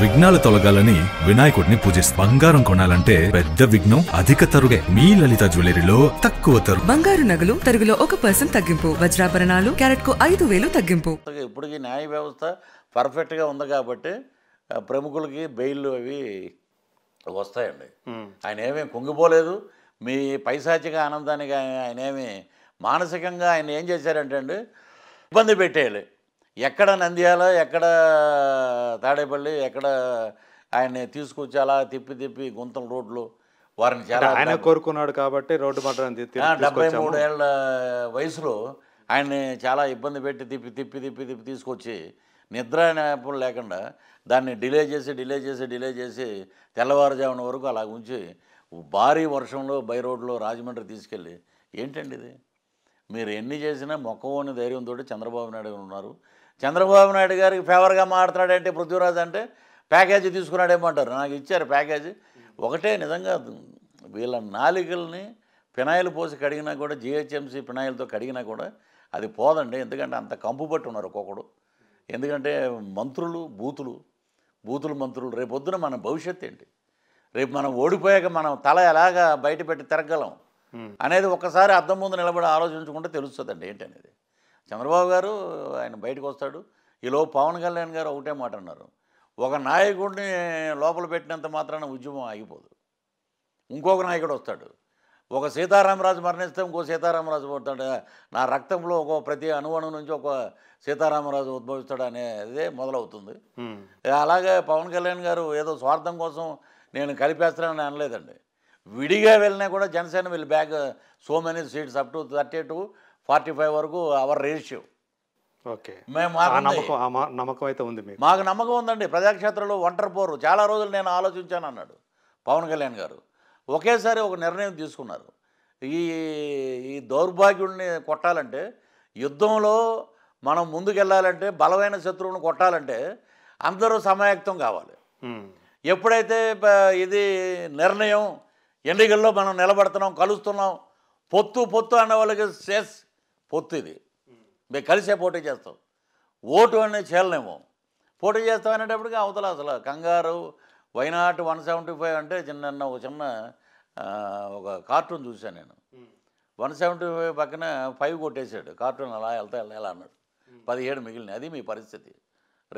విఘ్నాలు తొలగాలని వినాయకుడిని పూజిస్తారు బంగారం కొనాలంటే పెద్ద విఘ్నం అధిక తరుగే. మీ లలిత జ్యువెలరీలో తక్కువ తరుగు. బంగారు నగలు తరుగులో ఒక పర్సెంట్ తగ్గింపు. వజ్రాభరణాలు క్యారెట్కు ఐదు వేలు తగ్గింపు. ఇప్పటికీ న్యాయ వ్యవస్థ పర్ఫెక్ట్గా ఉంది కాబట్టి ప్రముఖులకి బెయిల్ అవి వస్తాయండి. ఆయన ఏమీ కుంగిపోలేదు. మీ పైశాచిక ఆనందానికి ఆయన ఆయన ఏమి మానసికంగా ఆయన ఏం చేశారంటే అండి ఇబ్బంది పెట్టేయాలి. ఎక్కడ నంద్యాల ఎక్కడ తాడేపల్లి ఎక్కడ ఆయన్ని తీసుకొచ్చి అలా తిప్పి తిప్పి గుంతల రోడ్లు వారిని చాలా ఆయన కోరుకున్నాడు కాబట్టి రోడ్డు మటన్ ఆ, డెబ్బై మూడేళ్ళ వయసులో ఆయన్ని చాలా ఇబ్బంది పెట్టి తిప్పి తిప్పి తిప్పి తిప్పి తీసుకొచ్చి నిద్ర నేపం లేకుండా దాన్ని డిలే చేసి డిలే చేసి డిలే చేసి తెల్లవారుజామున వరకు అలా ఉంచి భారీ వర్షంలో బై రోడ్లో రాజమండ్రి తీసుకెళ్ళి ఏంటండి ఇది? మీరు ఎన్ని చేసినా మొక్కవోని ధైర్యంతో చంద్రబాబు నాయుడు ఉన్నారు. చంద్రబాబు నాయుడు గారికి ఫేవర్గా మాట్లాడాడంటే పృథ్వీరాజ్ అంటే ప్యాకేజీ తీసుకున్నాడేమంటారు నాకు ఇచ్చారు ప్యాకేజీ. ఒకటే నిజంగా వీళ్ళ నాలికల్ని ఫినాయిల్ పోసి కడిగినా కూడా జిహెచ్ఎంసీ ఫినాయిల్తో కడిగినా కూడా అది పోదండి. ఎందుకంటే అంత కంపు పట్టి ఉన్నారు ఒక్కొక్కడు. ఎందుకంటే మంత్రులు బూతులు బూతులు మంత్రులు రేపొద్దున మన భవిష్యత్తు ఏంటి? రేపు మనం ఓడిపోయాక మనం తల ఎలాగా బయట పెట్టి తిరగలం అనేది ఒక్కసారి అద్దం ముందు నిలబడి ఆలోచించుకుంటే తెలుస్తుందండి. ఏంటనేది? చంద్రబాబు గారు ఆయన బయటకు వస్తాడు. ఈలో పవన్ కళ్యాణ్ గారు ఒకటే మాట అన్నారు. ఒక నాయకుడిని లోపల పెట్టినంత మాత్రాన ఉద్యమం ఆగిపోదు. ఇంకొక నాయకుడు వస్తాడు. ఒక సీతారామరాజు మరణిస్తే ఇంకో సీతారామరాజు పుడతాడు నా రక్తంలో ఒక ప్రతి అణువణు నుంచి ఒక సీతారామరాజు ఉద్భవిస్తాడు అనేదే మొదలవుతుంది. అలాగే పవన్ కళ్యాణ్ గారు ఏదో స్వార్థం కోసం నేను కలిపేస్తానని అనలేదండి. విడిగా వెళ్ళినా కూడా జనసేన వీళ్ళు bag so many seats up to thirty to forty five వరకు అవర్ రేషియో. ఓకే. మేము. నమ్మకం అయితే ఉంది మీకు. మాకు నమ్మకం ఉందండి. ప్రజాక్షేత్రంలో ఒంటరి పోరు. చాలా రోజులు నేను ఆలోచించాను అన్నాడు పవన్ కళ్యాణ్ గారు. ఒకేసారి ఒక నిర్ణయం తీసుకున్నారు. ఈ ఈ దౌర్భాగ్యుడిని కొట్టాలంటే యుద్ధంలో మనం ముందుకెళ్ళాలంటే బలమైన శత్రువుని కొట్టాలంటే అందరూ సమాయక్తం కావాలి. ఎప్పుడైతే ఇది నిర్ణయం ఎన్నికల్లో మనం నిలబడుతున్నాం కలుస్తున్నాం పొత్తు పొత్తు అన్న వాళ్ళకి సేస్ పొత్తు ఇది మేము కలిసే పోటీ చేస్తాం. ఓటు అనేది చేయలేము పోటీ చేస్తాం అనేటప్పటికి అవతల అసలు కంగారు వైనాట్ వన్ సెవెంటీ ఫైవ్ అంటే చిన్న ఒక చిన్న ఒక కార్టూన్ చూశాను నేను. వన్ సెవెంటీ ఫైవ్ పక్కన ఫైవ్ కొట్టేశాడు. కార్టూన్ అలా వెళ్తా ఎలా అన్నాడు. పదిహేడు మిగిలినాయి అది మీ పరిస్థితి.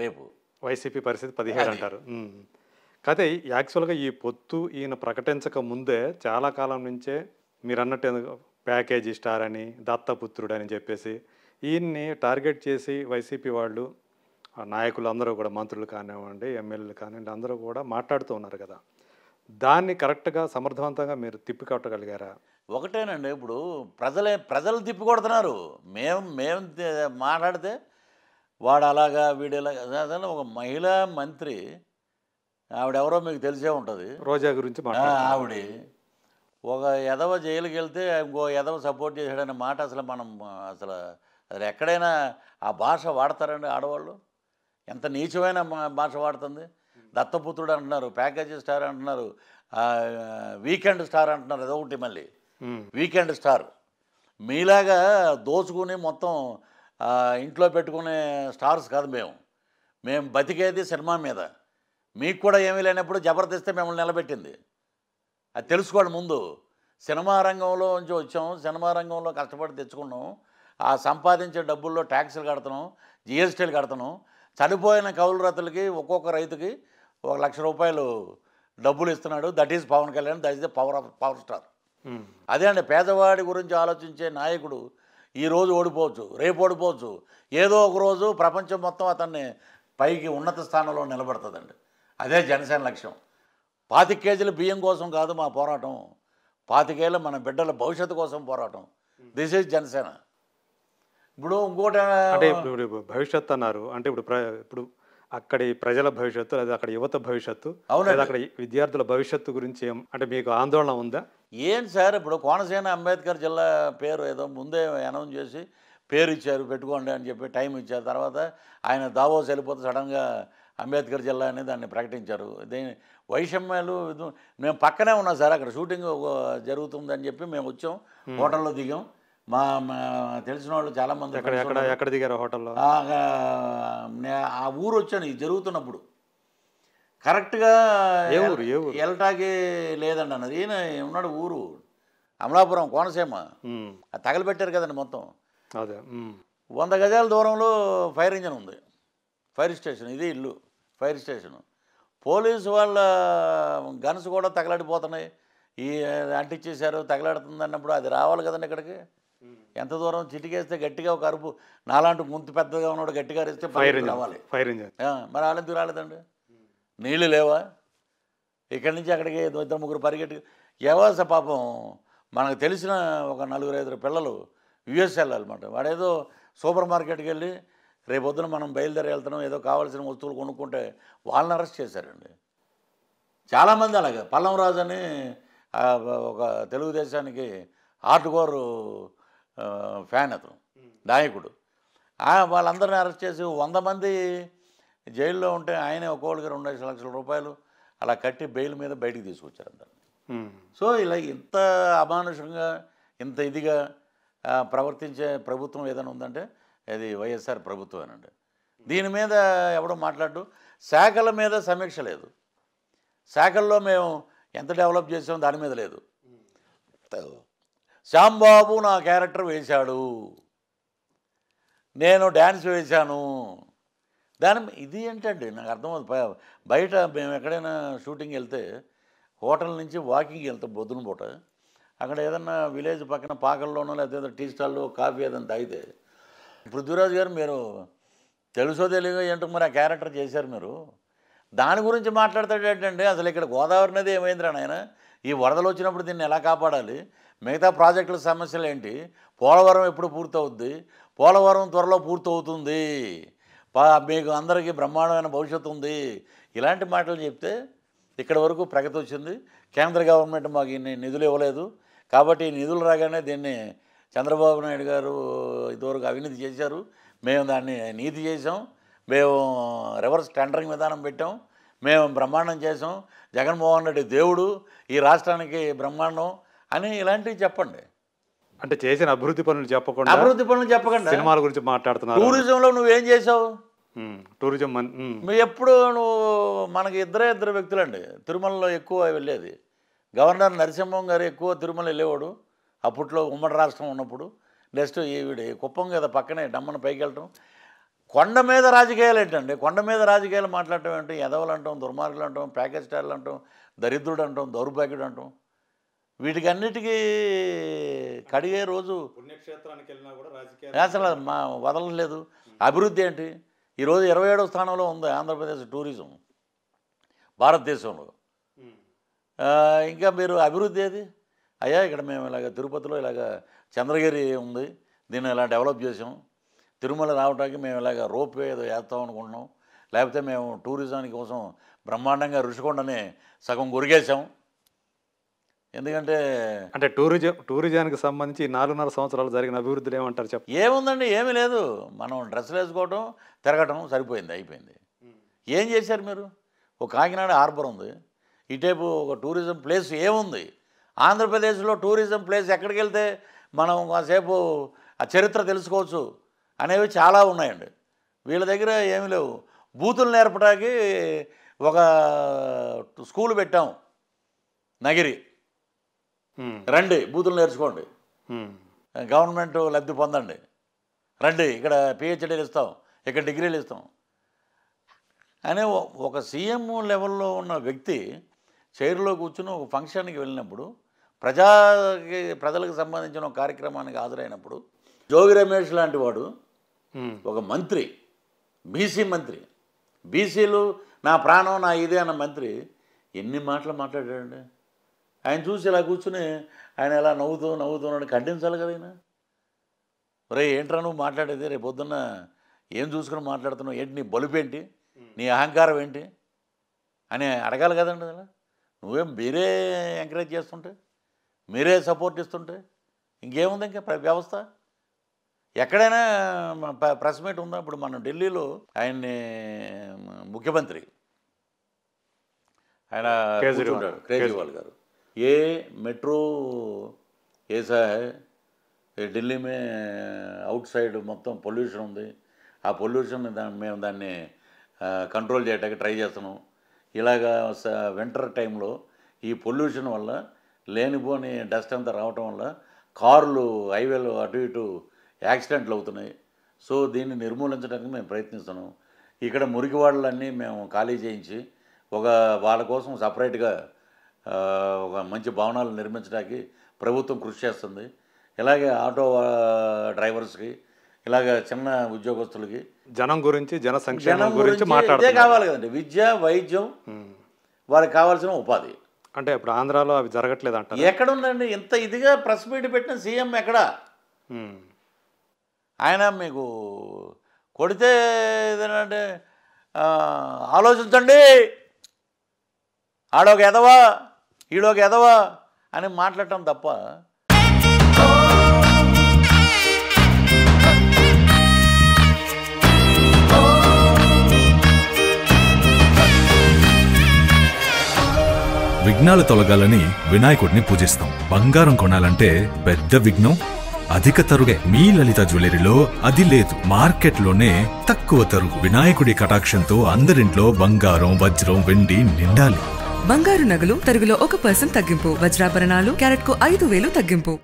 రేపు. వైసీపీ పరిస్థితి పదిహేడు అంటారు. కాకపోతే యాక్చువల్గా ఈ పొత్తు ఈయన ప్రకటించక ముందే చాలా కాలం నుంచే మీరు అన్నట్టు ప్యాకేజీ స్టార్ అని దత్తపుత్రుడు అని చెప్పేసి ఈయన్ని టార్గెట్ చేసి వైసీపీ వాళ్ళు నాయకులు అందరూ కూడా మంత్రులు కానివ్వండి ఎమ్మెల్యేలు కానివ్వండి అందరూ కూడా మాట్లాడుతూ ఉన్నారు కదా. దాన్ని కరెక్ట్గా సమర్థవంతంగా మీరు తిప్పికొట్టగలిగారా? ఒకటేనండి ఇప్పుడు ప్రజలే ప్రజలు తిప్పి కొడుతున్నారు మేము మేము మాట్లాడితే వాడు అలాగా వీడు ఇలాగా ఒక మహిళా మంత్రి ఆవిడెవరో మీకు తెలిసే ఉంటుంది. రోజా గురించి ఆవిడ. ఒక ఎదవ జైలుకి వెళ్తే ఇంకో ఎదవ సపోర్ట్ చేశాడనే మాట అసలు మనం అసలు అసలు ఎక్కడైనా ఆ భాష వాడతారండి ఆడవాళ్ళు? ఎంత నీచమైన భాష వాడుతుంది? దత్తపుత్రుడు అంటున్నారు ప్యాకేజీ స్టార్ అంటున్నారు వీకెండ్ స్టార్ అంటున్నారు అదొకటి మళ్ళీ. Weekend star. మీలాగా దోచుకుని మొత్తం ఇంట్లో పెట్టుకునే స్టార్స్ కాదు మేము. మేము బతికేది సినిమా మీద. మీకు కూడా ఏమీ లేనప్పుడు జబర్దస్తే మిమ్మల్ని నిలబెట్టింది. అది తెలుసుకోండి ముందు సినిమా రంగంలో నుంచి వచ్చాం సినిమా రంగంలో కష్టపడి తెచ్చుకున్నాం. ఆ సంపాదించే డబ్బుల్లో ట్యాక్సులు కడుతున్నాం జిఎస్టీలు కడుతున్నాం. చనిపోయిన కౌలు రైతులకి ఒక్కొక్క రైతుకి ఒక లక్ష రూపాయలు డబ్బులు ఇస్తున్నాడు. That is Pawan Kalyan that is the power of power star. అదే అండి పేదవాడి గురించి ఆలోచించే నాయకుడు ఈ రోజు ఓడిపోవచ్చు రేపు ఓడిపోవచ్చు. ఏదో ఒక రోజు ప్రపంచం మొత్తం అతన్ని పైకి ఉన్నత స్థానంలో నిలబడుతుందండి. అదే జనసేన లక్ష్యం. పాతిక కేజీల బియ్యం కోసం కాదు మా పోరాటం. పాతికేళ్ళ మన బిడ్డల భవిష్యత్తు కోసం పోరాటం. This is Janasena. ఇప్పుడు ఇంకోటి అంటే ఇప్పుడు భవిష్యత్తు అన్నారు. అంటే ఇప్పుడు ప్ర ఇప్పుడు అక్కడి ప్రజల భవిష్యత్తు లేదా అక్కడ యువత భవిష్యత్తు. లేదా అక్కడ విద్యార్థుల భవిష్యత్తు గురించి ఏం అంటే మీకు ఆందోళన ఉందా? ఏం సార్ ఇప్పుడు కోనసీమ అంబేద్కర్ జిల్లా పేరు ఏదో ముందే అనౌన్స్ చేసి పేరు ఇచ్చారు పెట్టుకోండి అని చెప్పి టైం ఇచ్చారు. తర్వాత ఆయన దావోస్ వెళ్ళిపోతే సడన్గా అంబేద్కర్ జిల్లా అని దాన్ని ప్రకటించారు. దీని వైషమ్యాలు మేము పక్కనే ఉన్నాం సార్ అక్కడ షూటింగ్ జరుగుతుందని చెప్పి మేము వచ్చాం హోటల్లో దిగాం. మా మా తెలిసిన వాళ్ళు చాలామంది ఎక్కడ దిగారు హోటల్లో? ఆ, ఊరు వచ్చాను ఇది జరుగుతున్నప్పుడు. కరెక్ట్గా? ఎల్టాకి లేదండి అన్నది. ఈయన ఉన్నాడు ఊరు అమలాపురం కోనసీమ. తగలబెట్టారు కదండి మొత్తం. అదే వంద గజాల దూరంలో ఫైర్ ఇంజన్ ఉంది. ఫైర్ స్టేషన్ ఇది ఇల్లు. Fire station. పోలీసు వాళ్ళ గన్స్ కూడా తగలాడిపోతున్నాయి. ఈ అంటించేశారు తగలాడుతుంది అన్నప్పుడు అది రావాలి కదండి ఇక్కడికి. ఎంత దూరం చిటికేస్తే గట్టిగా ఒక అరుపు. నాలాంటి ముందు పెద్దగా ఉన్నాడు గట్టిగా అరిస్తే ఫైర్ రావాలి. ఫైర్ మరి వాళ్ళెందుకు రాలేదండి? నీళ్ళు లేవా? ఇక్కడి నుంచి అక్కడికి ఇద్దరు ముగ్గురు పరిగెట్టి ఎవస పాపం? మనకు తెలిసిన ఒక నలుగురు ఐదుగురు పిల్లలు యుఎస్ వెళ్ళాలన్నమాట. వాడేదో సూపర్ మార్కెట్కి వెళ్ళి రేపొద్దున మనం బయలుదేరి వెళ్తున్నాం ఏదో కావాల్సిన వస్తువులు కొనుక్కుంటే వాళ్ళని అరెస్ట్ చేశారండి. చాలామంది అలాగే. పల్లం రాజు అని ఒక తెలుగుదేశానికి హార్డ్ కోర్ ఫ్యాన్ అతను నాయకుడు. వాళ్ళందరిని అరెస్ట్ చేసి వంద మంది జైల్లో ఉంటే ఆయనే ఒక్కొక్కరికి రెండు లక్షల లక్షల రూపాయలు అలా కట్టి బెయిల్ మీద బయటికి తీసుకొచ్చారు అందరు. సో ఇలా ఇంత అమానుషంగా ఇంత ఇదిగా ప్రవర్తించే ప్రభుత్వం ఏదైనా ఉందంటే అది వైఎస్ఆర్ ప్రభుత్వం అండి దీని మీద ఎవడో మాట్లాడు శాఖల మీద సమీక్ష లేదు. శాఖల్లో మేము ఎంత డెవలప్ చేసాం దాని మీద లేదు. శ్యాంబాబు నా క్యారెక్టర్ వేశాడు. నేను డ్యాన్స్ వేశాను. దాని ఇది ఏంటండి? నాకు అర్థమవుతుంది. బయట మేము ఎక్కడైనా షూటింగ్ వెళ్తే హోటల్ నుంచి వాకింగ్కి వెళ్తాం పొద్దున పూట అక్కడ ఏదన్నా విలేజ్ పక్కన పాకల్లోనో లేకపోతే టీ స్టాల్లో కాఫీ ఏదైనా తాగితే పృథ్వీరాజు గారు మీరు తెలుసో తెలియదో ఏంటో మరి ఆ క్యారెక్టర్ చేశారు మీరు. దాని గురించి మాట్లాడతాడేంటండి అసలు ఇక్కడ గోదావరి నది ఏమైందిరా నాయన? ఈ వరదలు వచ్చినప్పుడు దీన్ని ఎలా కాపాడాలి? మిగతా ప్రాజెక్టుల సమస్యలు ఏంటి? పోలవరం ఎప్పుడు పూర్తవుద్ది? పోలవరం త్వరలో పూర్తవుతుంది. మీకు అందరికీ బ్రహ్మాండమైన భవిష్యత్తు ఉంది. ఇలాంటి మాటలు చెప్తే ఇక్కడ వరకు ప్రగతి వచ్చింది. కేంద్ర గవర్నమెంట్ మాకు ఇన్ని నిధులు ఇవ్వలేదు. కాబట్టి ఈ నిధులు రాగానే దీన్ని చంద్రబాబు నాయుడు గారు ఇదివరకు అవినీతి చేశారు. మేము దాన్ని నీతి చేసాం మేము రివర్స్ టెండరింగ్ విధానం పెట్టాం. మేము బ్రహ్మాండం చేసాం జగన్మోహన్ రెడ్డి దేవుడు ఈ రాష్ట్రానికి బ్రహ్మాండం అని ఇలాంటివి చెప్పండి. అంటే చేసిన అభివృద్ధి పనులు చెప్పకుండా అభివృద్ధి పనులు చెప్పకండి సినిమాల గురించి మాట్లాడుతున్నారు. టూరిజంలో నువ్వేం చేసావు టూరిజం ఎప్పుడు నువ్వు మనకి ఇద్దరే ఇద్దరు వ్యక్తులండి. తిరుమలలో ఎక్కువ వెళ్ళేది. గవర్నర్ నరసింహం గారు ఎక్కువ తిరుమల వెళ్ళేవాడు. అప్పట్లో ఉమ్మడి రాష్ట్రం ఉన్నప్పుడు నెక్స్ట్ ఈవిడ కుప్పం కదా పక్కనే డమ్మన పైకి వెళ్ళటం. కొండ మీద రాజకీయాలు ఏంటండి? కొండ మీద రాజకీయాలు మాట్లాడటం ఏంటి? ఎదవలు అంటాం దుర్మార్గులు అంటాం ప్యాకేజ్ స్టార్లు అంటాం దరిద్రుడు అంటాం దౌర్భాగ్యుడు అంటాం. వీటికి అన్నిటికీ కడిగే రోజు పుణ్యక్షేత్రానికి వెళ్ళినా కూడా రాజకీయ అసలు మా వదలలేదు అభివృద్ధి ఏంటి? ఈరోజు ఇరవై ఏడవ స్థానంలో ఉంది ఆంధ్రప్రదేశ్ టూరిజం. భారతదేశంలో. ఇంకా మీరు అభివృద్ధి ఏది? అయ్యా ఇక్కడ మేము ఇలాగ తిరుపతిలో ఇలాగ చంద్రగిరి ఉంది. దీన్ని ఇలా డెవలప్ చేసాం తిరుమల రావడానికి మేము ఇలాగ రోప్ వే ఏదో వేస్తాం అనుకుంటున్నాం. లేకపోతే మేము టూరిజానికి కోసం బ్రహ్మాండంగా ఋషికొండని సగం గురిగేసాం ఎందుకంటే అంటే టూరిజం టూరిజానికి సంబంధించి ఈ నాలుగున్నర సంవత్సరాలు జరిగిన అభివృద్ధులు ఏమంటారు చెప్ప? ఏముందండి ఏమీ లేదు. మనం డ్రెస్సులు వేసుకోవటం తిరగటం సరిపోయింది అయిపోయింది. ఏం చేశారు మీరు? ఒక కాకినాడ హార్బర్ ఉంది. ఇటేపు ఒక టూరిజం ప్లేస్ ఏముంది? ఆంధ్రప్రదేశ్లో టూరిజం ప్లేస్ ఎక్కడికి వెళ్తే మనం కాసేపు ఆ చరిత్ర తెలుసుకోవచ్చు అనేవి చాలా ఉన్నాయండి. వీళ్ళ దగ్గర ఏమీ లేవు. బూతులు నేర్పడానికి ఒక స్కూల్ పెట్టాం నగిరి. రండి బూతులు నేర్చుకోండి. గవర్నమెంట్ లబ్ధి పొందండి. రండి ఇక్కడ పిహెచ్డీలు ఇస్తాం ఇక్కడ డిగ్రీలు ఇస్తాం. అనే ఒక సీఎం లెవెల్లో ఉన్న వ్యక్తి చైర్లో కూర్చుని ఒక ఫంక్షన్కి వెళ్ళినప్పుడు ప్రజాకి ప్రజలకు సంబంధించిన ఒక కార్యక్రమానికి హాజరైనప్పుడు జోగి రమేష్ లాంటి వాడు ఒక మంత్రి బీసీ మంత్రి. బీసీలు నా ప్రాణం నా ఇదే అన్న మంత్రి ఎన్ని మాటలు మాట్లాడాడండి? ఆయన చూసి ఇలా కూర్చుని ఆయన ఎలా నవ్వుతూ నవ్వుతున్నాడు ఖండించాలి కదా ఆయన రే ఏంట్రా నువ్వు మాట్లాడేది? రేపు పొద్దున్న ఏం చూసుకుని మాట్లాడుతున్నావు? ఏంటి నీ బలుపేంటి నీ అహంకారం ఏంటి? అని అడగాలి కదండి అలా. నువ్వేం మీరే ఎంకరేజ్ చేస్తుంటే? మీరే సపోర్ట్ ఇస్తుంటే ఇంకేముంది ఇంకా వ్యవస్థ? ఎక్కడైనా ప్రెస్ మీట్ ఉందా? ఇప్పుడు మనం ఢిల్లీలో ఆయన్ని ముఖ్యమంత్రి ఆయన కేజ్రీవాల్. గారు. ఏ మెట్రో ఏసా ఢిల్లీ మే అవుట్ సైడ్ మొత్తం పొల్యూషన్ ఉంది. ఆ పొల్యూషన్ మేము దాన్ని కంట్రోల్ చేయడానికి ట్రై చేస్తున్నాం. ఇలాగా వింటర్ టైంలో ఈ పొల్యూషన్ వల్ల లేనిపోని డస్ట్ అంతా రావటం వల్ల కార్లు హైవేలు అటు ఇటు యాక్సిడెంట్లు అవుతున్నాయి. సో దీన్ని నిర్మూలించడానికి మేము ప్రయత్నిస్తున్నాం. ఇక్కడ మురికివాడలన్నీ మేము ఖాళీ చేయించి ఒక వాళ్ళ కోసం సపరేట్గా ఒక మంచి భవనాలు నిర్మించడానికి ప్రభుత్వం కృషి చేస్తుంది. ఇలాగే ఆటో డ్రైవర్స్కి ఇలాగ చిన్న ఉద్యోగస్తులకి జనం గురించి జన సంక్షేమం గురించి మాట్లాడుతున్నారు. కావాలి కదండి. విద్య వైద్యం వారికి కావాల్సిన ఉపాధి. అంటే ఇప్పుడు ఆంధ్రాలో అవి జరగట్లేదు అంటారు ఎక్కడ ఉందండి ఇంత ఇదిగా ప్రెస్ మీట్ పెట్టిన సీఎం ఎక్కడ? ఆయన మీకు కొడితే ఏదంటే ఆలోచించండి. ఆడొక ఎదవా ఈడొక ఎదవా అని మాట్లాడటం తప్ప విఘ్నాలు తొలగాలని వినాయకుడిని పూజిస్తాం. బంగారం కొనాలంటే పెద్ద విఘ్నం అధిక తరుగే మీ లలిత జ్యువెలరీలో అది లేదు. మార్కెట్లోనే తక్కువ తరుగు వినాయకుడి కటాక్షంతో అందరింట్లో బంగారం వజ్రం వెండి నిండాలి. బంగారు నగలు తరుగులో ఒక పర్సెంట్ తగ్గింపు వజ్రాభరణాలు క్యారెట్కు ఐదు వేలు తగ్గింపు.